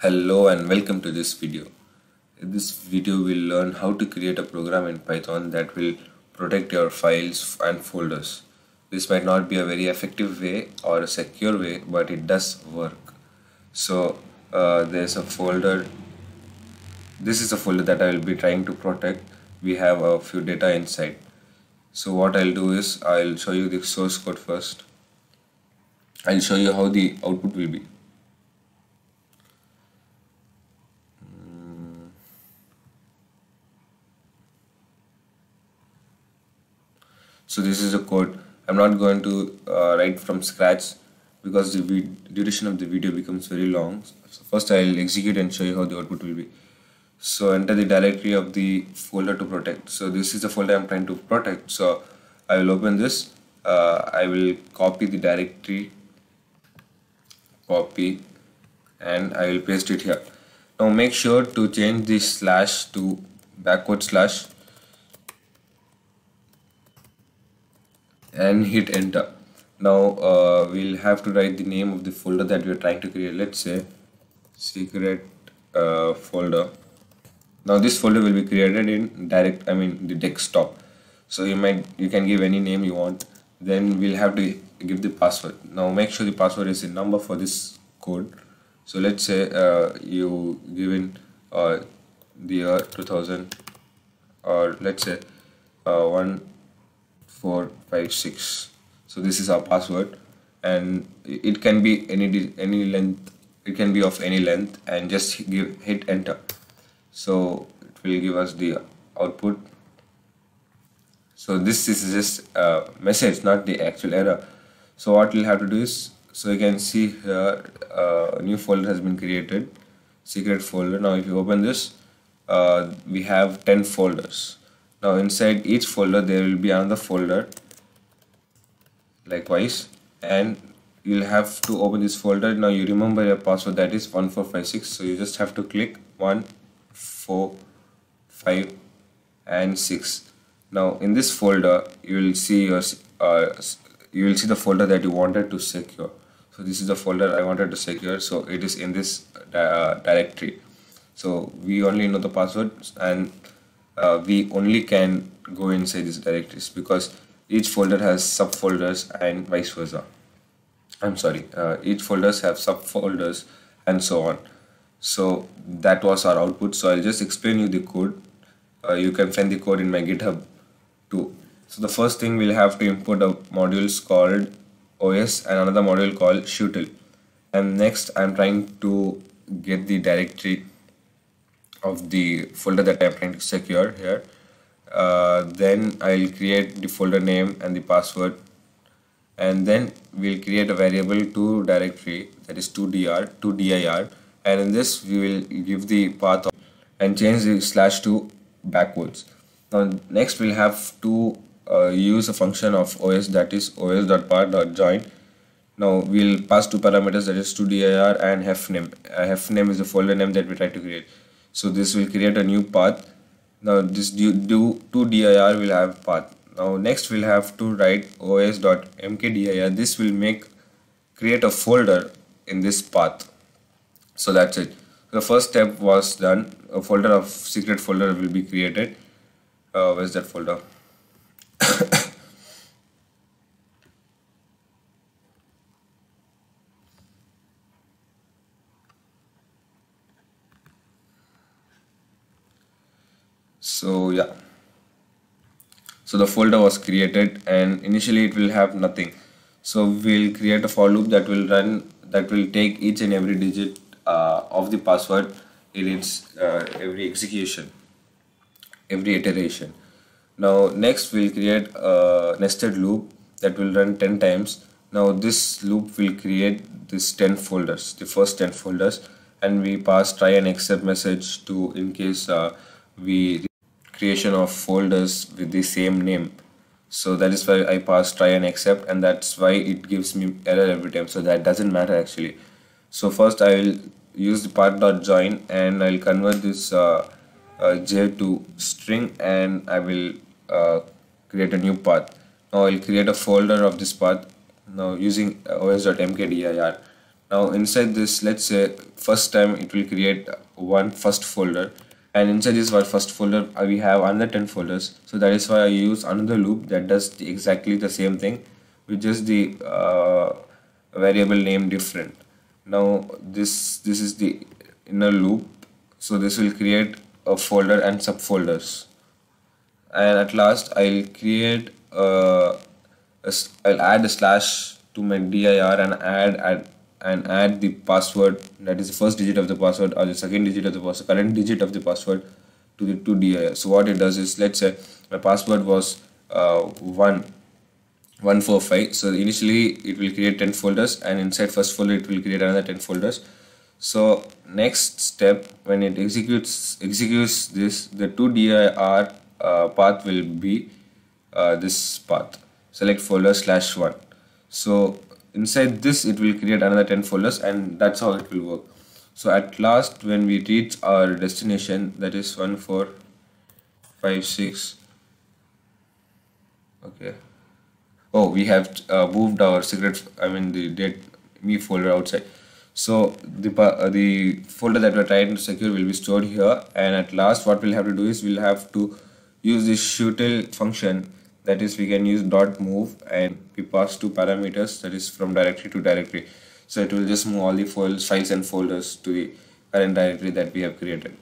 Hello and welcome to this video. In this video we'll learn how to create a program in Python that will protect your files and folders. This might not be a very effective way or a secure way but it does work. So uh, there's a folder this is a folder that I will be trying to protect. We have a few data inside. So what I'll do is I'll show you the source code first. I'll show you how the output will be. So this is a code. I'm not going to uh, write from scratch because the duration of the video becomes very long. So first I'll execute and show you how the output will be. So enter the directory of the folder to protect. So this is the folder I'm trying to protect. So I will open this. Uh, I will copy the directory copy and I will paste it here. Now make sure to change this slash to backward slash and hit enter. Now uh, we'll have to write the name of the folder that we're trying to create. Let's say secret uh, folder. Now this folder will be created in direct I mean the desktop. So you might you can give any name you want. Then we'll have to give the password. Now make sure the password is a number for this code. So let's say uh, you give in uh, the year 2000 or let's say uh, 1 four five six. So this is our password. And it can be any any length it can be of any length and just give hit enter. So it will give us the output. So this is just a message not the actual error. So what we'll have to do is so you can see here uh, a new folder has been created secret folder. Now if you open this uh, we have 10 folders now inside each folder there will be another folder likewise. And you'll have to open this folder. Now you remember your password. That is 1456 so you just have to click 1 4 5 and 6 now in this folder you will see your uh, you will see the folder that you wanted to secure. So this is the folder I wanted to secure. So it is in this uh, directory. So we only know the password and uh, we only can go inside these directories because each folder has subfolders and vice versa. I'm sorry uh, each folders have subfolders and so on. So that was our output. So I'll just explain you the code. Uh, you can find the code in my github too. So the first thing we'll have to import a modules called OS and another module called shutil and next I'm trying to get the directory of the folder that I'm trying to secure here. Uh, then I'll create the folder name and the password. And then we'll create a variable to directory that is 2dir 2dir and in this we will give the path and change the slash to backwards. Now next we'll have to uh, use a function of os that is os.path.join now we'll pass two parameters that is 2dir and hefname uh, hefname is the folder name that we try to create so this will create a new path. Now this do, do to dir will have path. Now next we'll have to write os.mkdir this will make create a folder in this path. So that's it. The first step was done. A folder of secret folder will be created. Uh, where's that folder so yeah. So the folder was created and initially it will have nothing. So we'll create a for loop that will run that will take each and every digit uh, of the password in its uh, every execution every iteration. Now next we'll create a nested loop that will run 10 times. Now this loop will create this 10 folders the first 10 folders and we pass try and except message to in case uh, we creation of folders with the same name. So that is why I pass try and except and that's why it gives me error every time. So that doesn't matter actually. So first I will use the part dot join and I'll convert this uh, uh, j to string and I will uh, create a new path. Now I'll create a folder of this path now using os.mkdir now inside this let's say first time it will create one first folder and inside this first folder uh, we have another 10 folders. So that is why I use another loop that does the, exactly the same thing with just the uh, variable name different. Now this this is the inner loop. So this will create a folder and subfolders. And at last I'll create uh, a, I'll add a slash to my dir and add, add and add the password that is the first digit of the password or the second digit of the password current digit of the password to the to dir so what it does is let's say my password was uh, 1 145 so initially it will create 10 folders and inside first folder it will create another 10 folders. So next step when it executes executes this the two DIR uh, path will be uh, this path. Select folder slash 1 so inside this it will create another 10 folders and that's how it will work. So at last when we reach our destination that is 1456 okay. Oh we have uh, moved our secret i mean the date me folder outside. So the uh, the folder that we're trying to secure will be stored here and at last what we'll have to do is we'll have to use this shutil function that is we can use dot move and we pass two parameters that is from directory to directory so it will just move all the files files and folders to the current directory that we have created